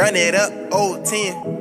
Run it up, old 10.